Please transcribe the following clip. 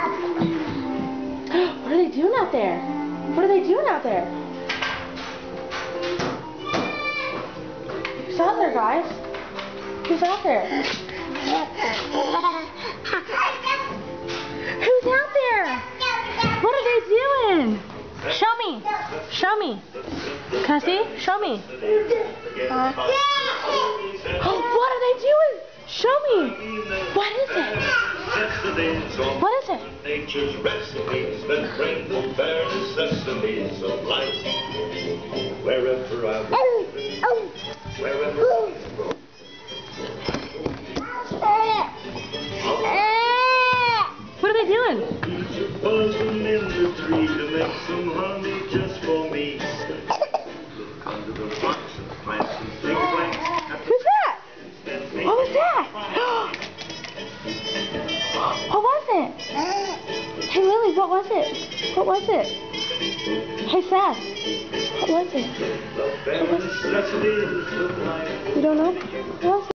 What are they doing out there? What are they doing out there? Who's out there, guys? Who's out there? Who's out there? What are they doing? Show me. Show me. Can I see? Show me. Uh, what are they doing? Show me. What is it? What is it? Nature's recipes that bring the bare necessities of life. Wherever I go, wherever I go. What are they doing? It? Hey Lily, what was it? What was it? Hey Seth, what was it? Necessities of life. You don't know? What was it?